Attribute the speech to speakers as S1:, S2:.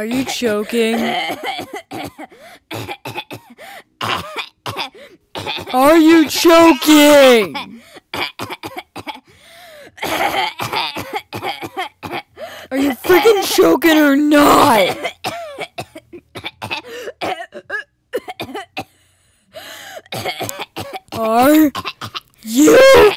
S1: Are you choking? Are you choking? Are you freaking choking or not? Are you